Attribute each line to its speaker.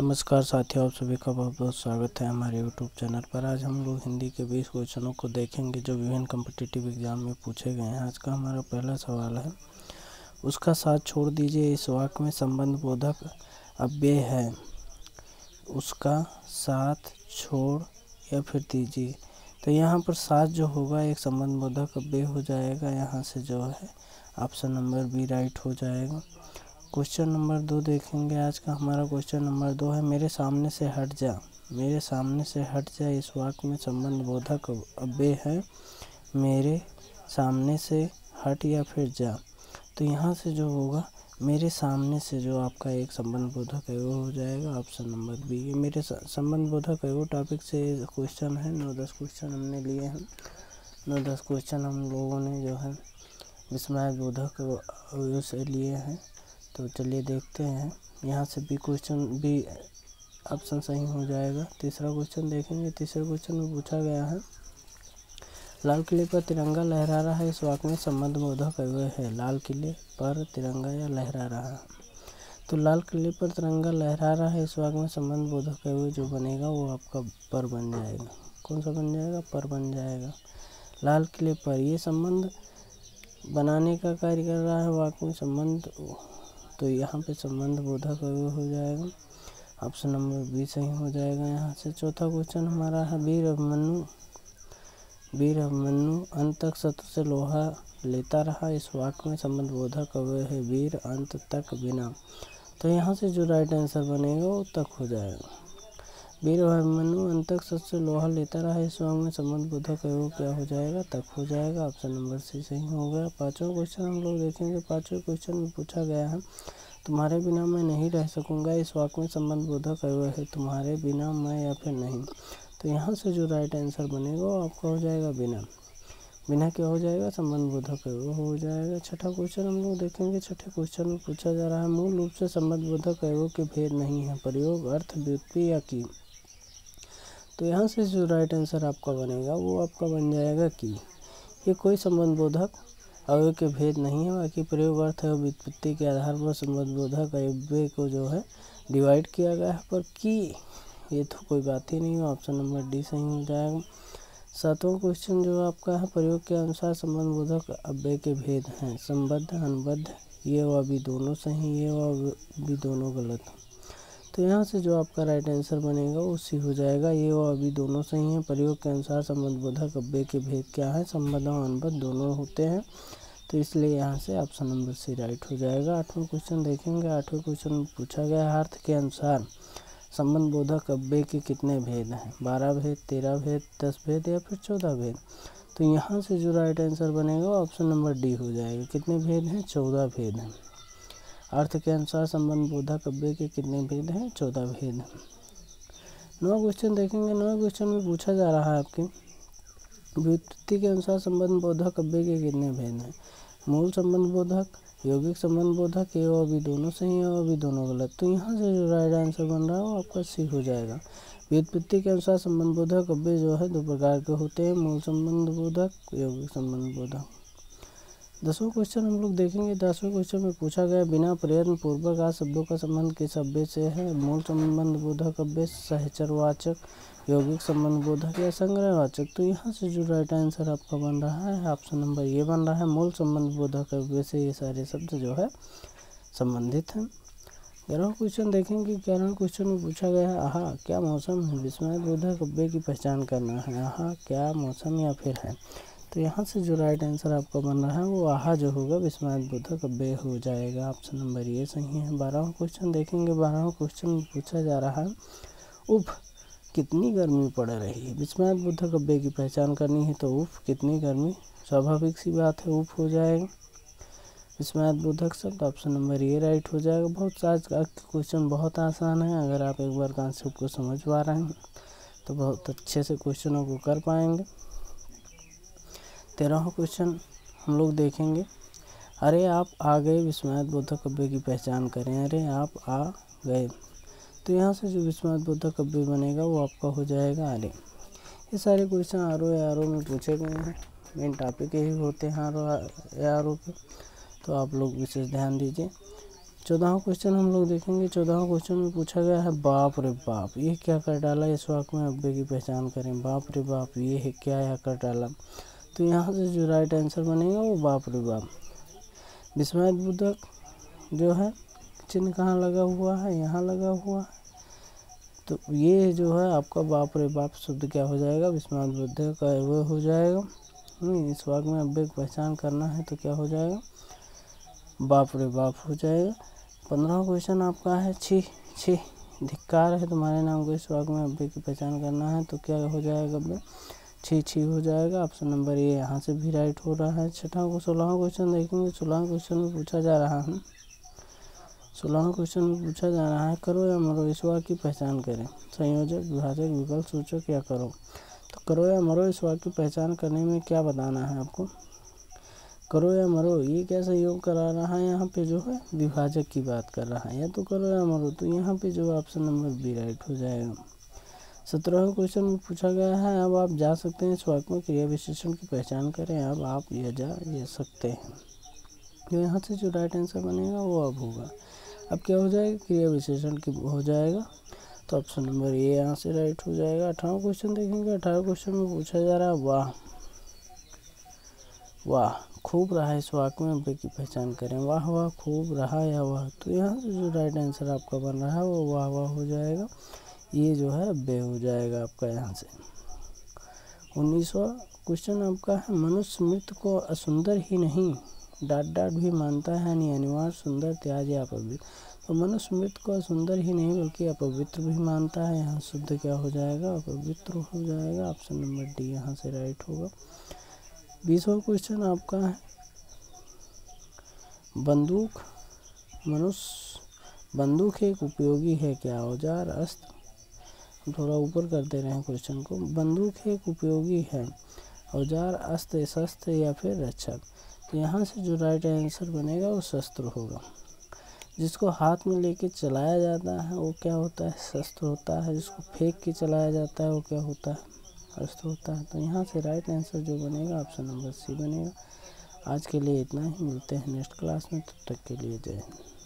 Speaker 1: नमस्कार साथियों, आप सभी का बहुत बहुत स्वागत है हमारे यूट्यूब चैनल पर। आज हम लोग हिंदी के 20 क्वेश्चनों को देखेंगे जो विभिन्न कम्पिटिटिव एग्ज़ाम में पूछे गए हैं। आज का हमारा पहला सवाल है, उसका साथ छोड़ दीजिए, इस वाक्य में संबंध बोधक अव्यय है। उसका साथ छोड़ या फिर दीजिए। तो यहाँ पर साथ जो होगा, एक संबंध बोधक अव्यय हो जाएगा, यहाँ से जो है ऑप्शन नंबर बी राइट हो जाएगा। क्वेश्चन नंबर दो देखेंगे। आज का हमारा क्वेश्चन नंबर दो है, मेरे सामने से हट जा। मेरे सामने से हट जा, इस वाक्य में संबंध बोधक अव्यय है। मेरे सामने से हट या फिर जा। तो यहाँ से जो होगा, मेरे सामने से जो आपका एक संबंध बोधक है वो हो जाएगा, ऑप्शन नंबर बी। ये मेरे संबंध बोधक है वो टॉपिक से क्वेश्चन है, नौ दस क्वेश्चन हमने लिए हैं। नौ दस क्वेश्चन हम लोगों ने जो है विस्मय बोधक से लिए हैं। तो चलिए देखते हैं। यहाँ से भी क्वेश्चन भी ऑप्शन सही हो जाएगा। तीसरा क्वेश्चन देखेंगे। तीसरे क्वेश्चन में पूछा गया है, लाल किले पर तिरंगा लहरा रहा है। इस वाक्य में संबंध बोधक हुए है। लाल किले पर तिरंगा या लहरा रहा है? तो लाल किले पर तिरंगा लहरा रहा है। इस वाक्य में संबंध बोधक हुए जो बनेगा वो आपका पर बन जाएगा। कौन सा बन जाएगा? पर बन जाएगा। लाल किले पर ये संबंध बनाने का कार्य कर रहा है। वाक्य में संबंध तो यहाँ पे संबंध बोधक हो जाएगा। ऑप्शन नंबर बी सही हो जाएगा यहाँ से। चौथा क्वेश्चन हमारा है, वीर अभिमन्यु वीर अभिमन्यु अंत तक शत्रु से लोहा लेता रहा। इस वाक्य में संबंध बोधक अवय है, वीर अंत तक बिना। तो यहाँ से जो राइट आंसर बनेगा वो तक हो जाएगा। वीर अभिमन्यु अंत तक शत्रु से लोहा लेता रहा। इस वाक्य में संबंध बोधक अवय क्या हो जाएगा? तक हो जाएगा। ऑप्शन नंबर सी सही हो गया। पाँचवा क्वेश्चन हम लोग देखेंगे। पाँचवें क्वेश्चन में पूछा गया है, तुम्हारे बिना मैं नहीं रह सकूँगा। इस वाक में संबंध बोधक है, तुम्हारे बिना मैं या फिर नहीं। तो यहाँ से जो राइट आंसर बनेगा, वो आपका हो जाएगा बिना। बिना क्या हो जाएगा? संबंध बोधक वो हो जाएगा। छठा क्वेश्चन हम लोग देखेंगे। छठे क्वेश्चन में पूछा जा रहा है, मूल रूप से संबंध बोधक एवं के भेद नहीं है। प्रयोग, अर्थ, व्युत्पत्ति या की? तो यहाँ से जो राइट आंसर आपका बनेगा, वो आपका बन जाएगा कि ये कोई संबंध बोधक अवय के भेद नहीं है, बाकी प्रयोग अर्थ है व्युत्पत्ति के आधार पर संबंध बोधक अव्यय को जो है डिवाइड किया गया है। पर की ये तो कोई बात ही नहीं है ऑप्शन नंबर डी सही हो जाएगा। सातवां क्वेश्चन जो आपका है, प्रयोग के अनुसार संबंध बोधक अव्यय के भेद हैं। संबद्ध, अनबद्ध, ये व भी दोनों सही, ये व भी दोनों गलत। तो यहाँ से जो आपका राइट आंसर बनेगा वो सी हो जाएगा। ये व अभी दोनों सही हैं। प्रयोग के अनुसार संबंध बोधक अब्बे के भेद क्या है? संबंध और अनुबद्ध दोनों होते हैं। तो इसलिए यहाँ से ऑप्शन नंबर सी राइट हो जाएगा। आठवें क्वेश्चन देखेंगे। आठवें क्वेश्चन में पूछा गया है अर्थ के अनुसार संबंध बोधक अब्बे के कितने भेद हैं? बारह भेद, तेरह भेद, दस भेद या फिर चौदह भेद? तो यहाँ से जो राइट आंसर बनेगा ऑप्शन नंबर डी हो जाएगा। कितने भेद हैं? चौदह भेद हैं। अर्थ के अनुसार संबंध बोधक अव्यय के कितने भेद हैं? चौदह भेद नवा क्वेश्चन देखेंगे। नवा क्वेश्चन में पूछा जा रहा है आपके, व्युत्पत्ति के अनुसार संबंध बोधक अव्यय के कितने भेद हैं? मूल संबंध बोधक, यौगिक संबंध बोधक ये और भी दोनों सही है और भी दोनों गलत। तो यहाँ से जो राइट आंसर बन रहा है वो आपका सी हो जाएगा। व्युत्पत्ति के अनुसार संबंध बोधक अव्यय जो है दो प्रकार के होते हैं। मूल संबंध बोधक, यौगिक संबंध बोधक। दसवां क्वेश्चन हम लोग देखेंगे। दसवें क्वेश्चन में पूछा गया, बिना प्रयत्न पूर्वक आ शब्दों का संबंध किस अव्यय से है? मूल संबंध बोधक अव्यय, सहचरवाचक, यौगिक संबंध बोधक या संग्रहवाचक? तो यहाँ से जो राइट आंसर आपका बन रहा है ऑप्शन नंबर ये बन रहा है, मूल संबंध बोधक अव्यय से ये सारे शब्द जो है संबंधित हैं। ग्यारहवा क्वेश्चन देखेंगे। ग्यारहवें क्वेश्चन में पूछा गया है, आहा, क्या मौसम है? विस्मय बोधक अव्यय की पहचान करना है। आहा, क्या मौसम या फिर है? तो यहाँ से जो राइट आंसर आपका बन रहा है, वो आहा जो होगा विस्मय बोधक अव्यय हो जाएगा। ऑप्शन नंबर ये सही है। बारहवा क्वेश्चन देखेंगे। बारहवा क्वेश्चन पूछा जा रहा है, उफ, कितनी गर्मी पड़ रही है? विस्मय बोधक अव्यय की पहचान करनी है तो उफ, कितनी गर्मी? स्वाभाविक सी बात है, उफ हो जाएगा। विस्मय बोधक शब्द ऑप्शन नंबर ये राइट हो जाएगा। बहुत आज का क्वेश्चन बहुत आसान है, अगर आप एक बार कॉन्सेप्ट को समझ पा रहे हैं तो बहुत अच्छे से क्वेश्चनों को कर पाएँगे। तेरहवा क्वेश्चन हम लोग देखेंगे। अरे आप आ गए विस्मय बुद्ध अव्यय की पहचान करें। अरे आप आ गए। तो यहाँ से जो विस्मय बुद्ध अव्यय बनेगा वो आपका हो जाएगा अरे ये सारे question R O R O में पूछे गए हैं। मेन टॉपिक यही होते हैं आर ओ आर ओ के। तो आप लोग विशेष ध्यान दीजिए। चौदह क्वेश्चन हम लोग देखेंगे। चौदह क्वेश्चन में पूछा गया है, बाप रे बाप, ये क्या कर डाला? इस वाक्य में अब्बे की पहचान करें। बाप रे बाप, ये है क्या है कर डाला? तो यहाँ से जो राइट आंसर बनेगा वो बाप रे बाप। विस्मय बुद्धक जो है, चिन्ह कहाँ लगा हुआ है? यहाँ लगा हुआ है। तो ये जो है, आपका बाप रे बाप शब्द क्या हो जाएगा? विस्मय बुद्ध का वो हो जाएगा। इस वाक्य में अब्बे की पहचान करना है तो क्या हो जाएगा? बाप रे बाप हो जाएगा। पंद्रह क्वेश्चन आपका है। छी छी, धिक्कार है तुम्हारे नाम को इस वाक में अब्बे की पहचान करना है तो क्या हो जाएगा अब्बे छी छी हो जाएगा। ऑप्शन नंबर ए यहाँ से भी राइट हो रहा है। छठा को सोलह क्वेश्चन देखेंगे। सोलह क्वेश्चन में पूछा जा रहा है। सोलह क्वेश्चन में पूछा जा रहा है, करो या मरो, इस वाक्य की पहचान करें। संयोजक, विभाजक, विकल्प सूचक या करो। तो करो या मरो, इस वाक्य की पहचान करने में क्या बताना है आपको? करो या मरो, ये क्या सहयोग करा रहा है यहाँ पे जो है? विभाजक की बात कर रहा है। या तो करो या मरो तो यहाँ पे जो ऑप्शन नंबर बी राइट हो जाएगा। सत्रह क्वेश्चन में पूछा गया है। अब आप जा सकते हैं वाक्य क्रिया विशेषण की पहचान करें। अब आप यह जा, ये सकते हैं। तो यहाँ से जो राइट आंसर बनेगा, वो अब होगा। अब क्या हो जाएगा? क्रिया विशेषण की हो जाएगा। तो ऑप्शन नंबर ए यहाँ से राइट हो जाएगा। अठारह क्वेश्चन देखेंगे। अठारह क्वेश्चन में पूछा जा रहा है, वाह। वाह, खूब रहा है इस वाक्य में की पहचान करें। वाह वाह, खूब रहा या वाह। तो यहाँ से जो राइट आंसर आपका बन रहा है, वो वाह वाह हो जाएगा। ये जो है, बे हो जाएगा आपका यहाँ से। उन्नीसवा क्वेश्चन आपका है मनुष्य मृत को असुंदर ही नहीं डाट डाट भी मानता है, यानी अनिवार्य, सुंदर त्याज या अपवित्र। तो मनुष्य मृत को असुंदर ही नहीं, बल्कि अपवित्र भी मानता है। यहाँ शुद्ध क्या हो जाएगा? अपवित्र हो जाएगा। ऑप्शन नंबर डी यहाँ से राइट होगा। बीसवा क्वेश्चन आपका है, बंदूक, मनुष्य, बंदूक एक उपयोगी है क्या? औज़ार, अस्त्र थोड़ा ऊपर कर दे रहे हैं क्वेश्चन को। बंदूक एक उपयोगी है, औज़ार, अस्त्र, शस्त्र या फिर रक्षक। तो यहाँ से जो राइट आंसर बनेगा वो शस्त्र होगा। जिसको हाथ में लेके चलाया जाता है, वो क्या होता है? शस्त्र होता है। जिसको फेंक के चलाया जाता है, वो क्या होता है? अर्थ होता है। तो यहाँ से राइट आंसर जो बनेगा ऑप्शन नंबर सी बनेगा। आज के लिए इतना ही। मिलते हैं नेक्स्ट क्लास में। तब तो तक के लिए जय हिंद।